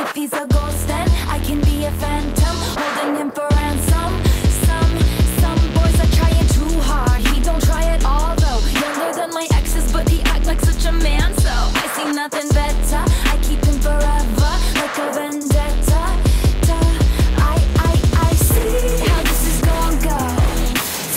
If he's a ghost, then I can be a phantom, holding him for ransom. Some, some boys are trying too hard. He don't try at all, though. Younger than my exes, but he act like such a man, so I see nothing better. I keep him forever, like a vendetta. Da, I, I, I see how this is gonna go.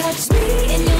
Touch me in your